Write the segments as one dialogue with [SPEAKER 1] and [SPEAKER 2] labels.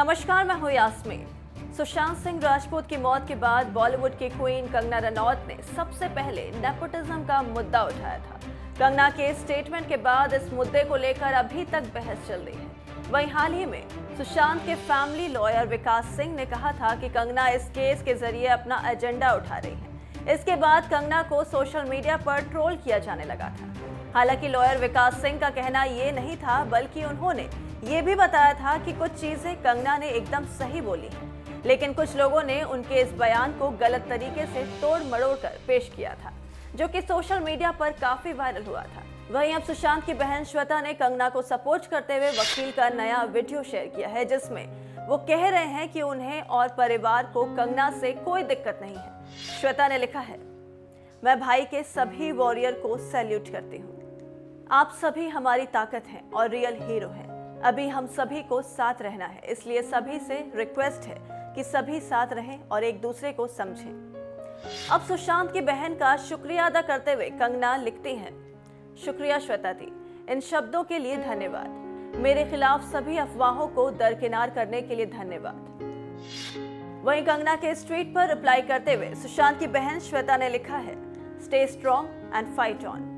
[SPEAKER 1] नमस्कार, मैं हूँ यास्मीन। सुशांत सिंह राजपूत की मौत के बाद बॉलीवुड की क्वीन कंगना रनौत ने सबसे पहले नेपोटिज्म का मुद्दा उठाया था। कंगना के स्टेटमेंट के बाद इस मुद्दे को लेकर अभी तक बहस चल रही है। वहीं हाल ही में सुशांत के फैमिली लॉयर विकास सिंह ने कहा था कि कंगना इस केस के ज़रिए अपना एजेंडा उठा रही है। इसके बाद कंगना को सोशल मीडिया पर ट्रोल किया जाने लगा था। हालाँकि लॉयर विकास सिंह का कहना ये नहीं था, बल्कि उन्होंने ये भी बताया था कि कुछ चीज़ें कंगना ने एकदम सही बोली हैं। लेकिन कुछ लोगों ने उनके इस बयान को गलत तरीके से तोड़ मड़ोड़ कर पेश किया था, जो कि सोशल मीडिया पर काफ़ी वायरल हुआ था। वहीं अब सुशांत की बहन श्वेता ने कंगना को सपोर्ट करते हुए वकील का नया वीडियो शेयर किया है, जिसमें वो कह रहे हैं कि उन्हें और परिवार को कंगना से कोई दिक्कत नहीं है। श्वेता ने लिखा है, मैं भाई के सभी वॉरियर को सैल्यूट करती हूँ। आप सभी हमारी ताकत हैं और रियल हीरो हैं। अभी हम सभी को साथ रहना है, इसलिए सभी से रिक्वेस्ट है कि सभी साथ रहें और एक दूसरे को समझें। अब सुशांत की बहन का शुक्रिया अदा करते हुए कंगना लिखती हैं, शुक्रिया श्वेता दी, इन शब्दों के लिए धन्यवाद। मेरे खिलाफ सभी अफवाहों को दरकिनार करने के लिए धन्यवाद। वहीं कंगना के इस ट्वीट पर रिप्लाई करते हुए सुशांत की बहन श्वेता ने लिखा है stay strong and fight on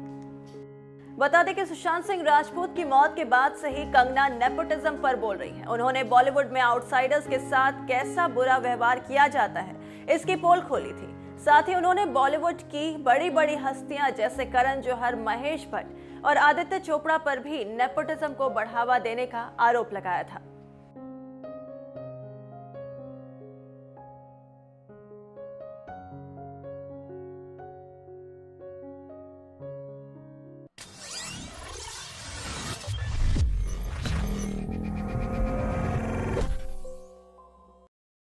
[SPEAKER 1] बता दें कि सुशांत सिंह राजपूत की मौत के बाद से ही कंगना नेपोटिज्म पर बोल रही हैं। उन्होंने बॉलीवुड में आउटसाइडर्स के साथ कैसा बुरा व्यवहार किया जाता है, इसकी पोल खोली थी साथ ही उन्होंने बॉलीवुड की बड़ी बड़ी हस्तियाँ जैसे करण जौहर, महेश भट्ट और आदित्य चोपड़ा पर भी नेपोटिज्म को बढ़ावा देने का आरोप लगाया था